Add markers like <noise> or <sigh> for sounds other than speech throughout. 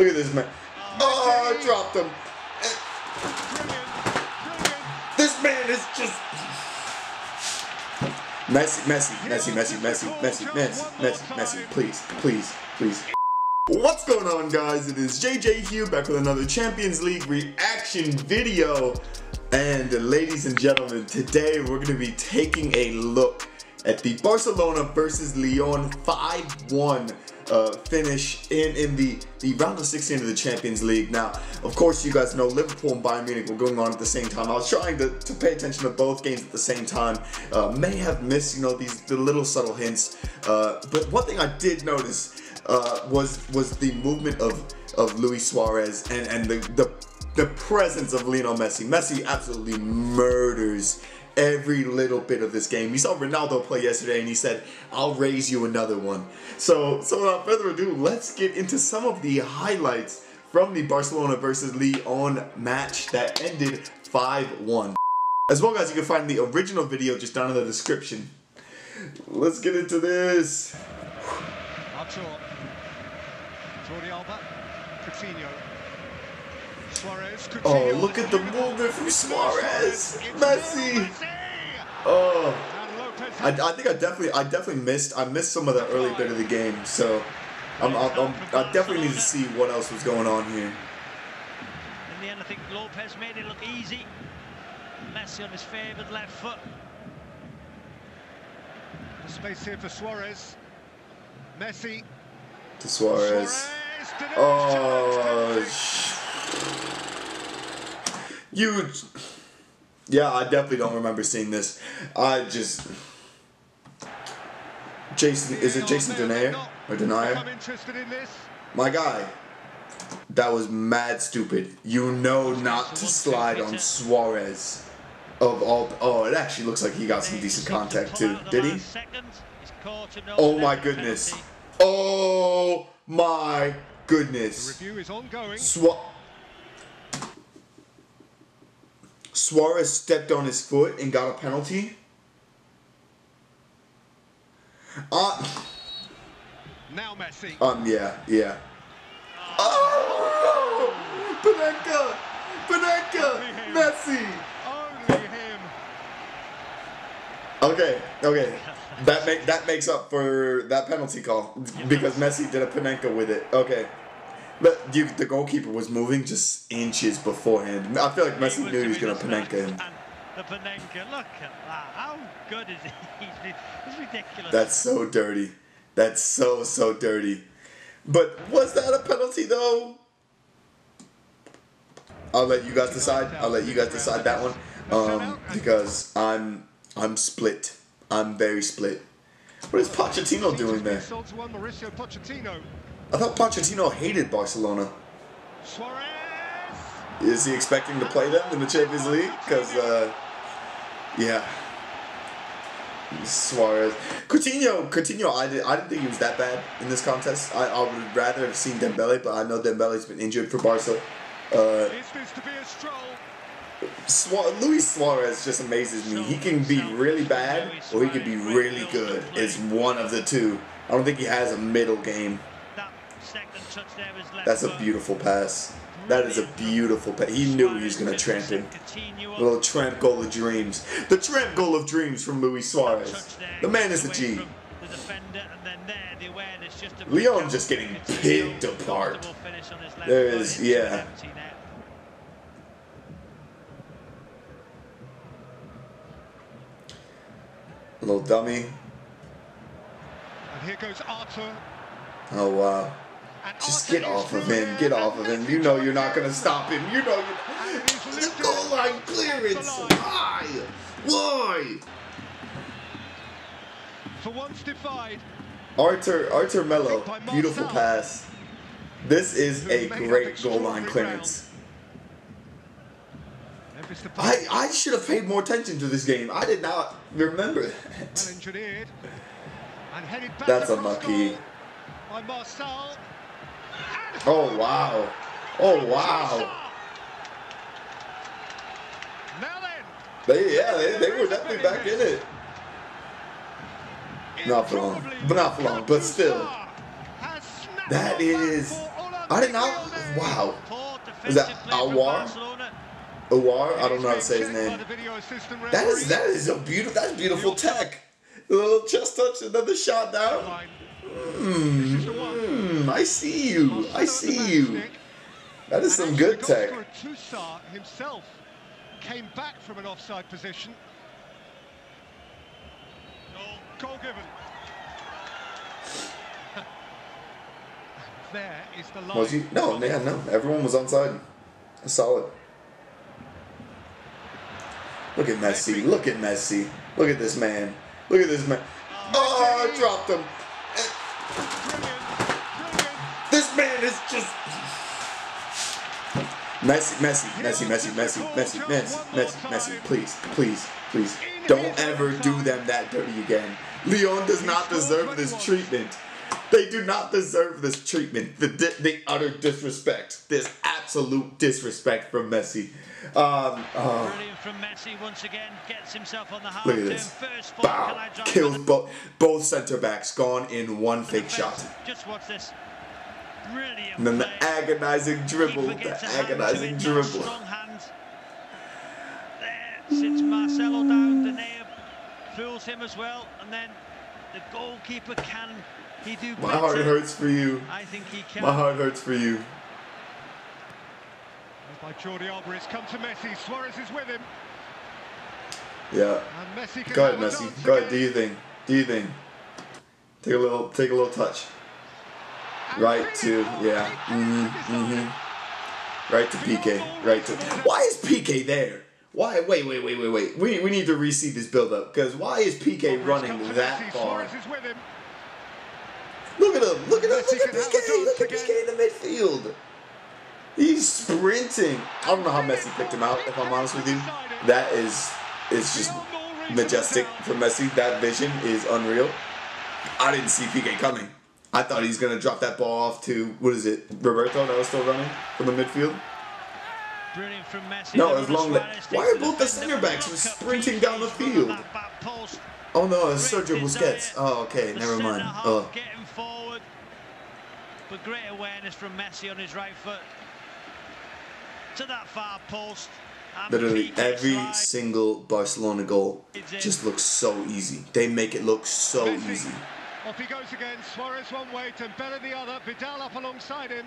Look at this man. Oh, I dropped him. This man is just. Messi, Messi, Messi, Messi, Messi, Messi, Messi, Messi, Messi, please, please, please. What's going on guys? It is JJ here back with another Champions League reaction video. And ladies and gentlemen, today we're going to be taking a look at the Barcelona versus Lyon 5-1 uh, finish in, in the, the round of 16 of the Champions League. Now, of course, you guys know Liverpool and Bayern Munich were going on at the same time. I was trying to, to pay attention to both games at the same time. Uh, may have missed, you know, these the little subtle hints. Uh, but one thing I did notice uh, was was the movement of of Luis Suarez and and the the, the presence of Lionel Messi. Messi absolutely murders every little bit of this game. We saw Ronaldo play yesterday and he said, I'll raise you another one. So, so without further ado, let's get into some of the highlights from the Barcelona versus Lyon match that ended 5-1. As well, guys, you can find the original video just down in the description. Let's get into this. Arthur. Jordi Alba. Coutinho. Oh, look at the movement from Suarez. Messi. Oh. I, I think I definitely I definitely missed I missed some of the early bit of the game, so I'm, I'm, I'm, i definitely need to see what else was going on here. In the end, I think Lopes made it look easy. Messi on his favoured left foot. The space here for Suarez. Messi. To Suarez. Suarez oh, you. Yeah, I definitely don't remember seeing this. I just. Jason, is it Jason Denayer or Denayer? My guy, that was mad stupid. You know not to slide on Suarez. Of all, oh, it actually looks like he got some decent contact too. Did he? Oh, oh my goodness. Oh my goodness. Swa Suarez stepped on his foot and got a penalty. Uh, now Messi. Um, yeah, yeah. Oh! Panenka! Panenka! Messi! Only him. Okay, okay. That make that makes up for that penalty call because Messi did a Panenka with it. Okay. But you, the goalkeeper was moving just inches beforehand. I feel like Messi knew he was going to Panenka him. The Panenka, look at that. How good is he? <laughs> It's ridiculous. That's so dirty. That's so, so dirty. But was that a penalty, though? I'll let you guys decide. I'll let you guys decide that one. Um, because I'm I'm split. I'm very split. What is Pochettino doing there? I thought Pochettino hated Barcelona. Suarez. Is he expecting to play them in the Champions League? Because, uh, yeah. Suarez. Coutinho, Coutinho, I, did, I didn't think he was that bad in this contest. I, I would rather have seen Dembele, but I know Dembele's been injured for Barca. Uh, Luis Suarez just amazes me. He can be really bad, or he can be really good. It's one of the two. I don't think he has a middle game. That's a beautiful pass. That is a beautiful pass. He knew he was going to tramp him. A little tramp goal of dreams. The tramp goal of dreams from Luis Suarez. The man is a G. Lyon just getting picked apart. There is, yeah. A little dummy. And here goes Arthur. Oh wow. Just get off of him. Get off of him. You know you're not going to stop him. You know you're The goal line clearance. Why? Why? For once defied. Arthur, Arthur Melo. Beautiful pass. This is a great goal line clearance. I, I should have paid more attention to this game. I did not remember that. That's unlucky. Oh, wow. Oh, wow. They, yeah, they, they were definitely back in it. Not for long. But not for long. But still. That is... I did not wow. Is that? Barcelona. Aouar, I don't know how to say his name. That is that is a beautiful that's beautiful tech. A little chest touch, another shot down. Hmm. Hmm, I see you. I see you. That is some good tech. Himself came back from an offside position. Goal given. <laughs> there is the line. Was he? No, yeah, no. Everyone was onside. Solid. Look at Messi. Look at Messi. Look at this man. Look at this man. Oh, I dropped him. Just. Messi, Messi, Messi, Messi, Messi, Messi, Messi, Messi, Messi, please, please, please. Don't ever do them that dirty again. Lyon does not deserve this treatment. They do not deserve this treatment. The, the, the utter disrespect. This absolute disrespect from Messi. Um, uh, Brilliant from Messi once again. Gets himself on the half look at turn. this. First ball. Bow. Kills both both center backs. Gone in one fake shot. Just watch this. Brilliant. And then the agonizing dribble. The gets a hand to agonizing dribble. There sits Marcelo down. Denayer fools him as well, and then the goalkeeper can he do My better? heart hurts for you. I think he can. My heart hurts for you. By Jordi Alba, it's come to Messi. Suarez is with him. Yeah. Messi Go ahead, have Messi. Go ahead. Do you your thing. Do you thing. Take a little. Take a little touch. Right to yeah. He Mhm. Right to Piqué. Right to. Why is Piqué there? Why? Wait. Wait. Wait. Wait. Wait. We we need to reseed this build up because why is Piqué running that far? Suarez is with him. Look at him. Look at him. Look at can have a PK. Look at Piqué in the midfield. He's sprinting. I don't know how Messi picked him out. If I'm honest with you, that is is just Beyond all reason majestic for Messi. That vision is unreal. I didn't see Piqué coming. I thought he's gonna drop that ball off to what is it, Roberto that was still running from the midfield. Brilliant from Messi. No, The as run of long why are both the center backs just sprinting down the field? on that back post. Oh no, it's Sergio Busquets. Oh okay, never mind. Oh, getting forward, but great awareness from Messi on his right foot to that far post. literally every single Barcelona goal just looks so easy. They make it look so easy. Off he goes again. Suarez one way, Dembele the other. Vidal up alongside him.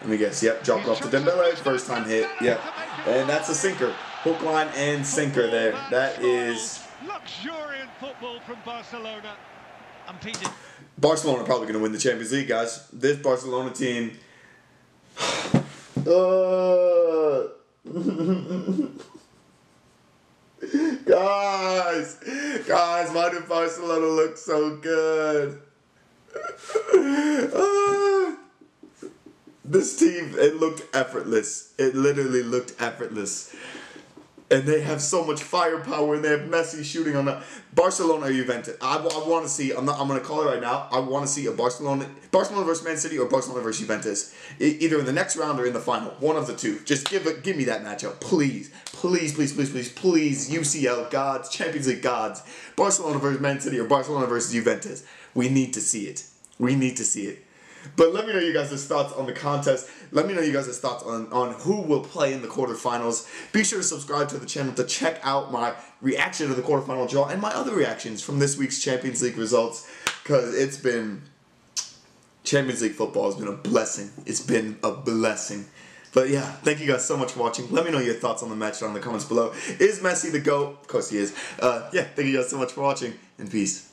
Let me guess. Yep, dropped off to Dembele. First time hit. Yep, and that's a sinker. Hook, line, and sinker there. That is luxuriant football from Barcelona. And Peter, Barcelona probably going to win the Champions League, guys. This Barcelona team. <sighs> Uh, <laughs> guys, guys, why did Barcelona look so good? <laughs> This team, it looked effortless. It literally looked effortless. And they have so much firepower, and they have Messi shooting on the Barcelona or Juventus. I, want to see. I'm not. I'm gonna call it right now. I want to see a Barcelona, Barcelona versus Man City, or Barcelona versus Juventus, E- either in the next round or in the final. One of the two. Just give it. Give me that matchup, please, please, please, please, please, please. UCL gods, Champions League gods, Barcelona versus Man City, or Barcelona versus Juventus. We need to see it. We need to see it. But let me know you guys' thoughts on the contest. Let me know you guys' thoughts on, on who will play in the quarterfinals. Be sure to subscribe to the channel to check out my reaction to the quarterfinal draw and my other reactions from this week's Champions League results. Because it's been. Champions League football has been a blessing. It's been a blessing. But yeah, thank you guys so much for watching. Let me know your thoughts on the match down in the comments below. Is Messi the GOAT? Of course he is. Uh, yeah, thank you guys so much for watching, and peace.